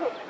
Cool.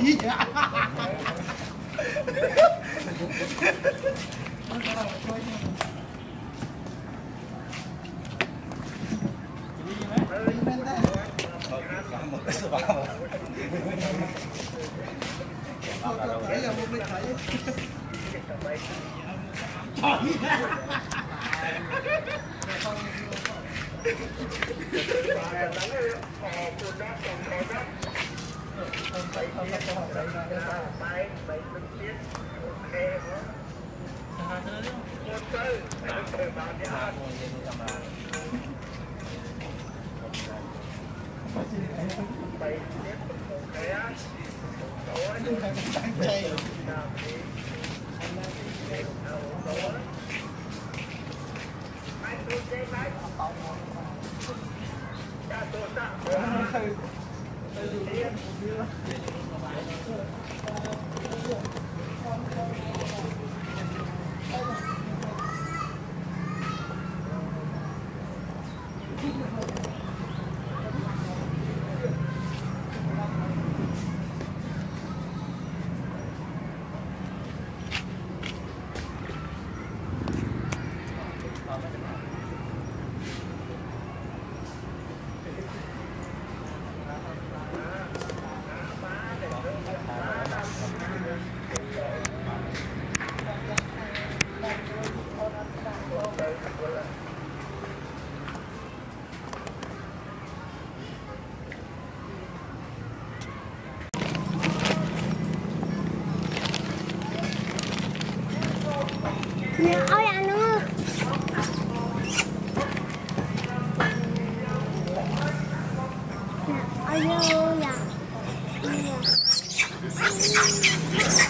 哎呀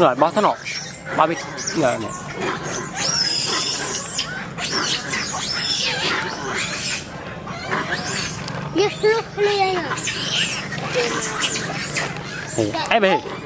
はい、またの、バーベキューだよね。はい、はい、はい。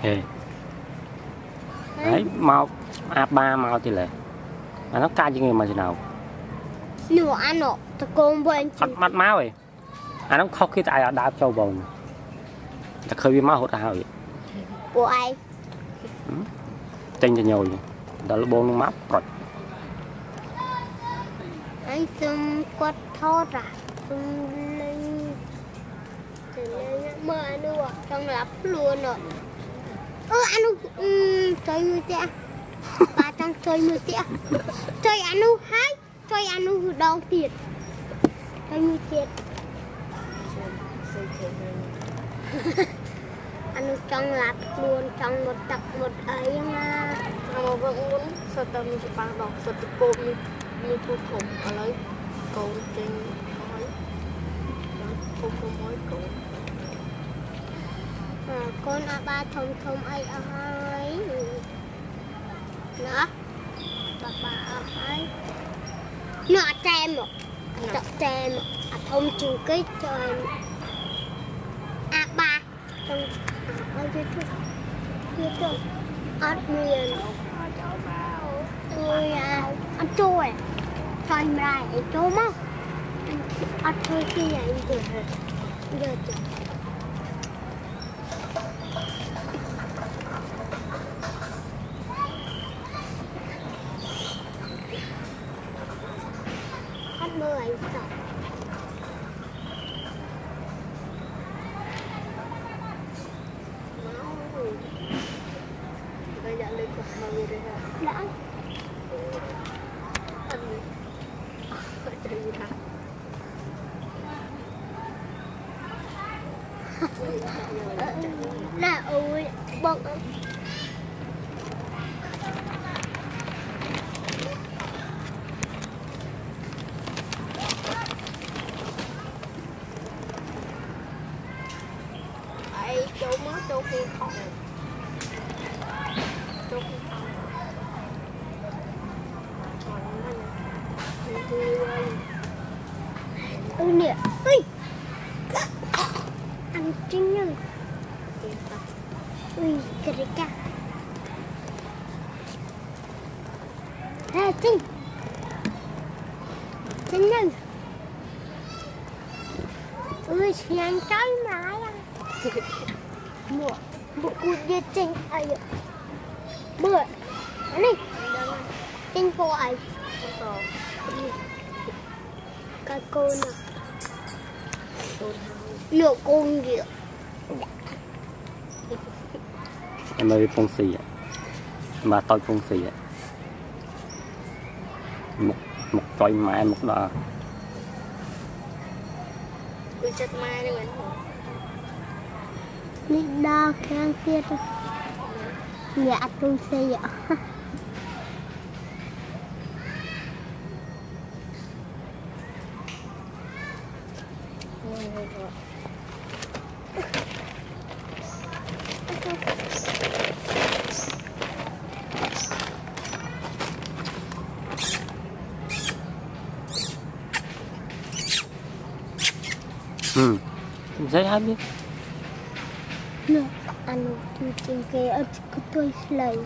thì đấy màu a ba màu thì lệ mà nó ca như người mà thế nào? Nửa ăn nọ ta con bên mắt mắt máu vậy à nó khóc khi tại đạp cho bồn ta khơi với máu hụt hào vậy bộ ai? Ừ. Tên cho nhiều đó là bồn mắt cọt anh xung quật thốt ra à? xung lên មើលអានោះចង់លាប់ខ្លួនអូអានោះជួយមួយទៀតបាទចង់ជួយមួយទៀតជួយអានោះហើយជួយអានោះម្ដងទៀតហើយមួយទៀតអានោះចង់លាប់ខ្លួនចង់មុតទឹកមុតអីណាមកវឹកមុនសុទ្ធតែមានច្បាស់ដល់សុទ្ធតែគោមានមានពូធំឥឡូវកូនចេញហើយពូធំហើយកូន អាបាធំធំអីអស់ហើយណាបាបាអស់ហើយនោះអត់ចែមមកតចែមអាធំជាងគេចែមអាបាចង់ឲ្យទៅទៅទៅអត់មានអូយអាអត់ជួយជួយមិនដែរឯងចូលមកអត់ធ្វើទីឯងទៅយកទៅ 我来一下。 ពងស៊ីបាទតូចពងស៊ីមុខមុខចុយម៉ែមុខដល់គឺចិត្តម៉ែនឹងមែននេះដល់ខាងទៀតនេះអត់ពងស៊ីអ sabi? Na, ano, tuting kay at ko to slime.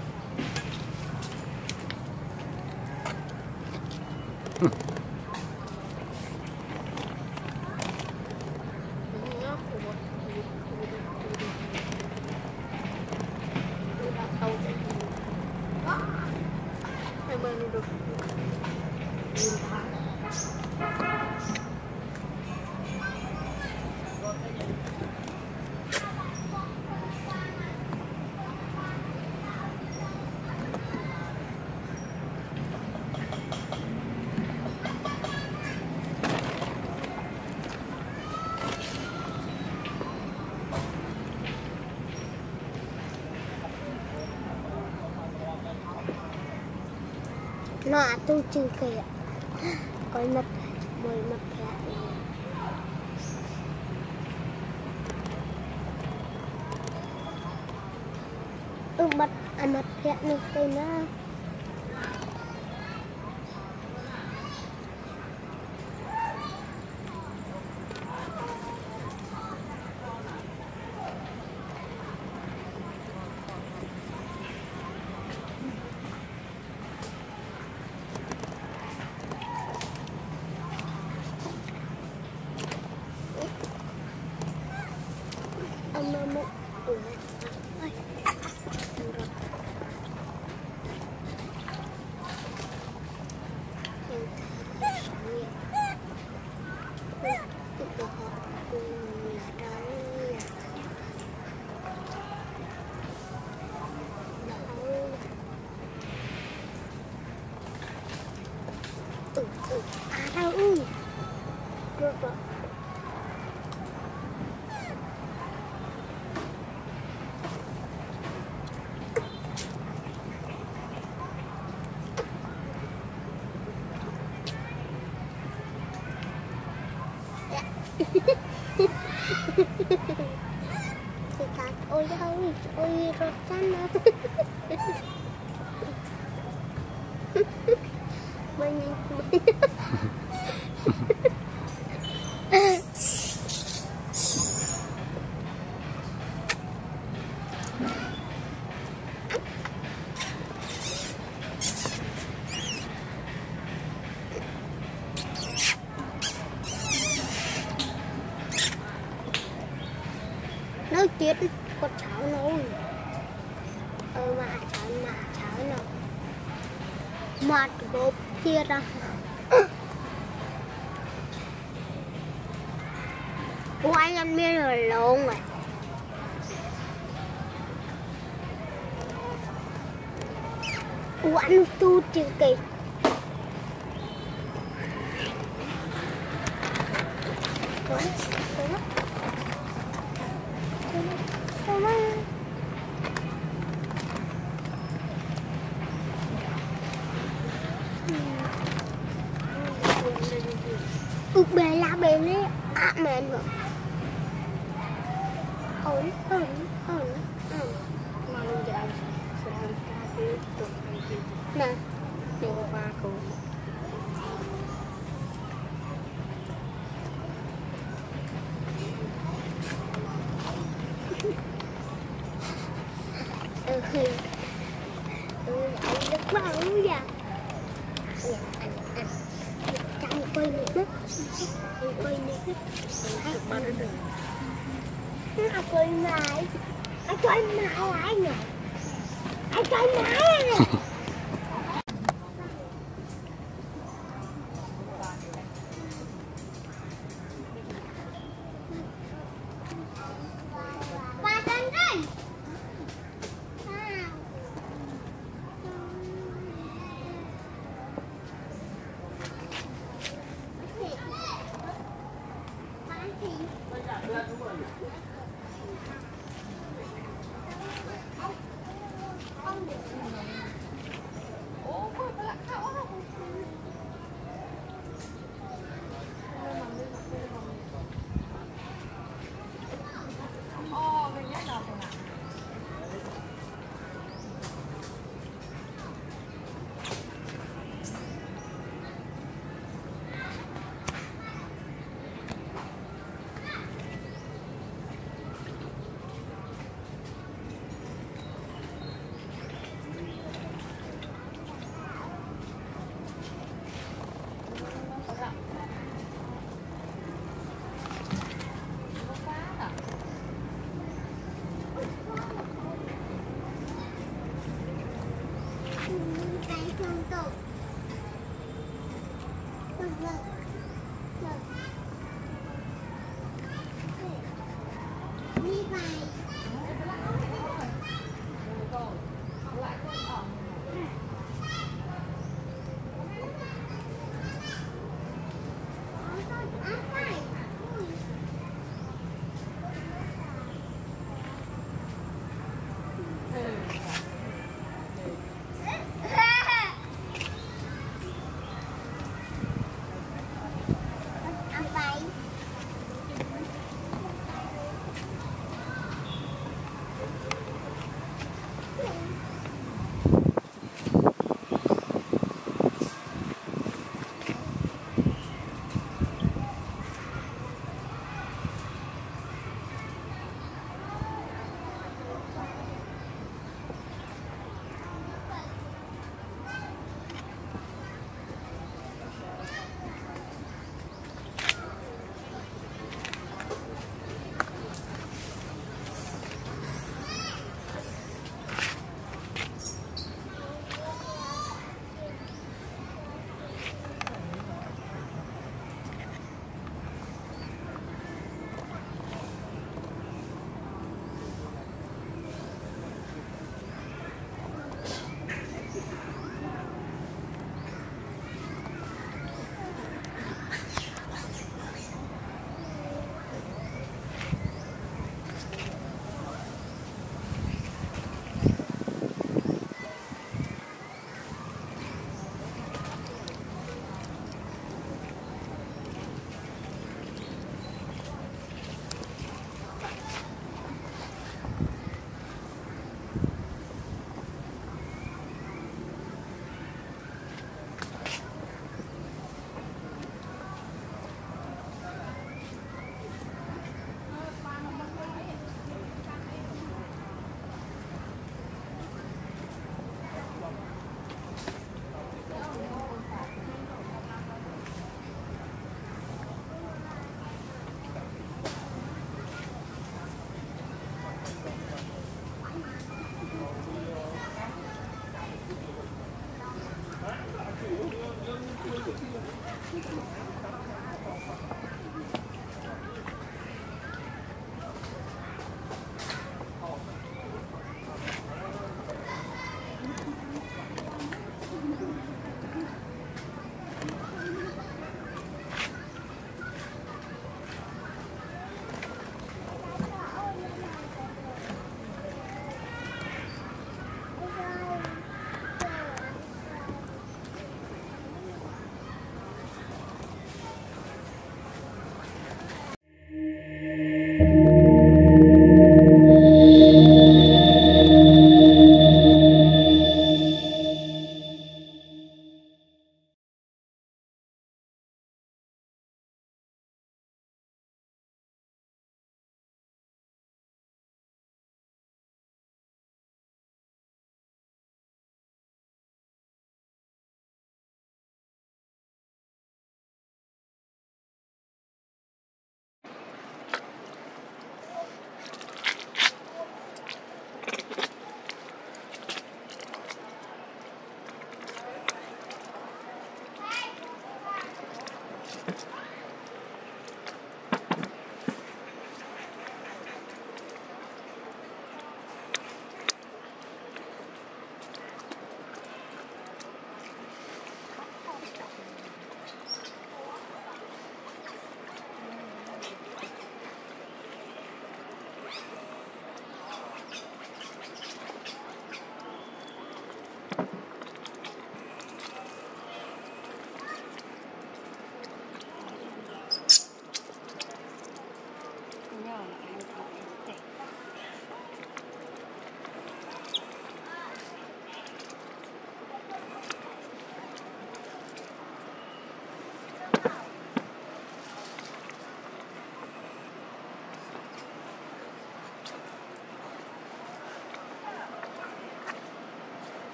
ជើងគេកុយមិត្តមួយមិត្តភក្តិអឺមិត្តអាមិត្តភក្តិនេះទៅណា お色かな nước chết có cháu nấu ờ mà cháu mà cháu nấu mặt gộp kia ra Ủa, anh ăn miếng rồi lộn rồi. Ủa, anh tu chữ kỳ What?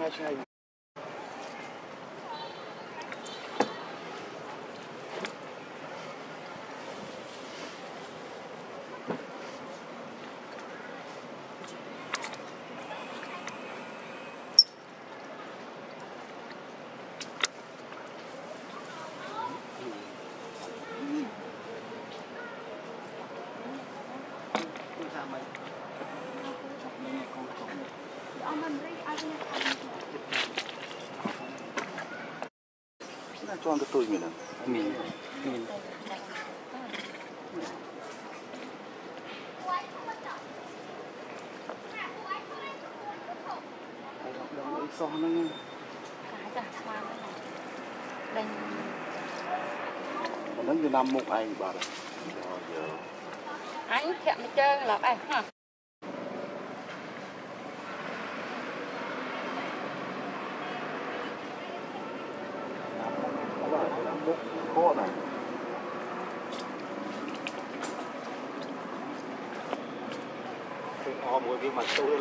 National 하나 정도 떠이면은 민. 민. Hãy subscribe cho kênh Ghiền Mì Gõ Để không bỏ lỡ những video hấp dẫn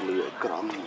के लिए ग्रामीण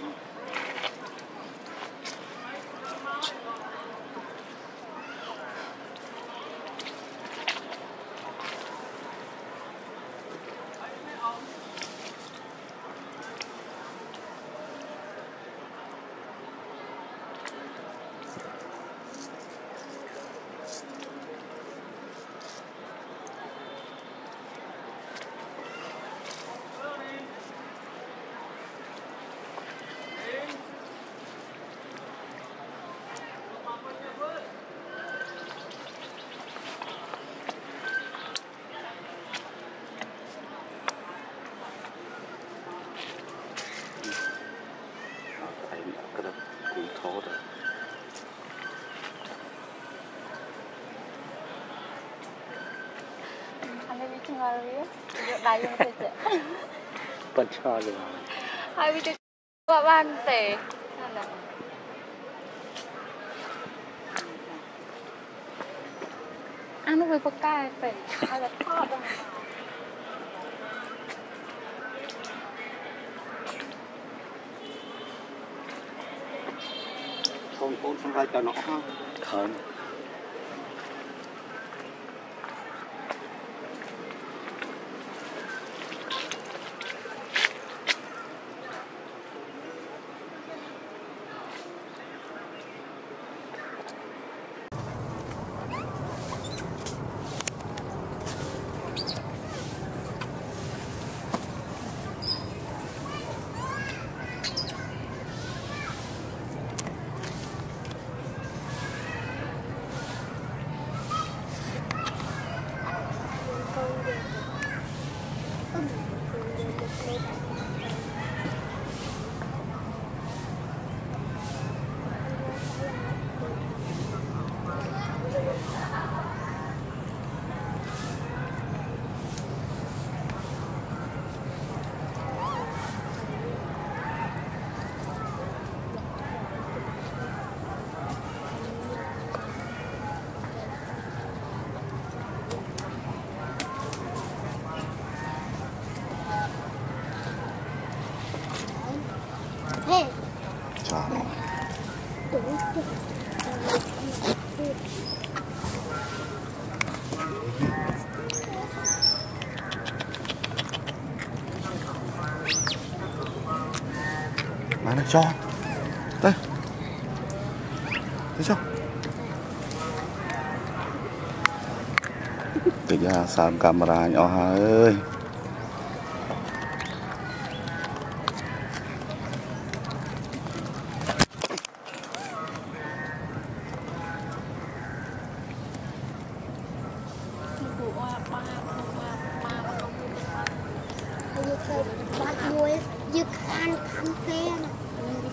이러면서 번쩍하게 아 이제 와봤는데 하나 안 오고 볼까 했어요 아나 터져 không cũng không phải cho nó không ចោះទៅទៅចុះតិចអាសាមកាមេរ៉ាញអស់ហើយអើយហើយយកទៅបាត់មួយយកខានខំគេណា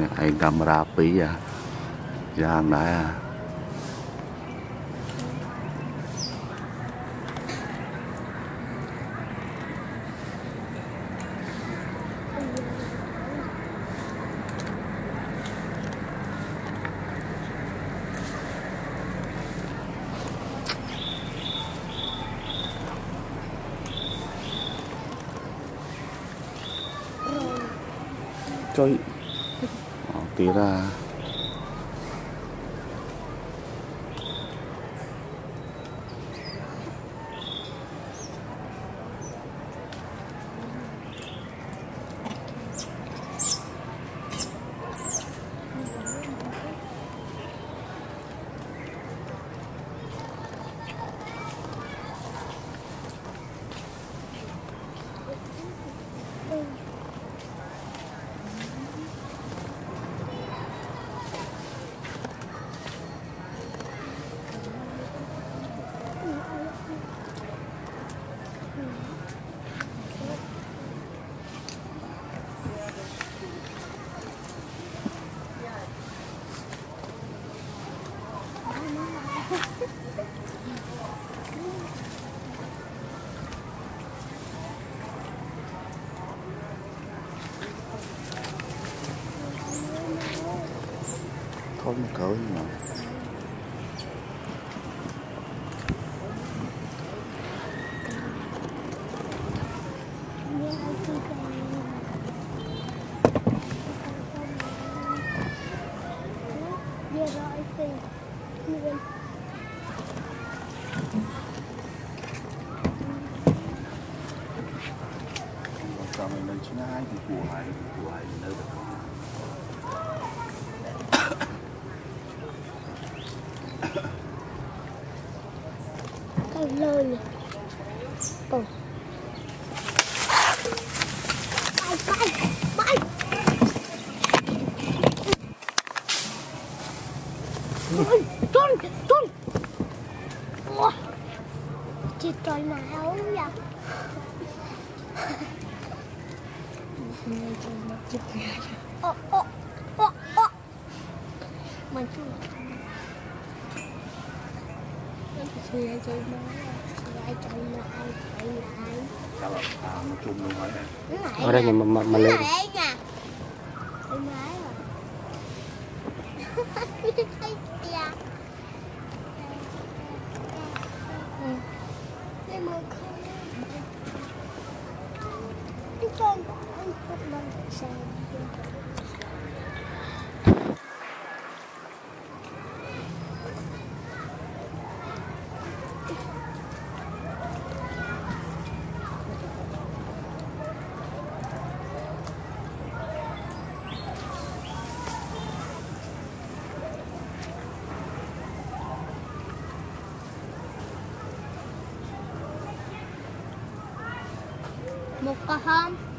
នេះឯងកាមេរ៉ា2អាយ៉ាងដែរអាចុយ vira. mình lên chín hai thì củ hải củ hải nơi đó có lời مقهم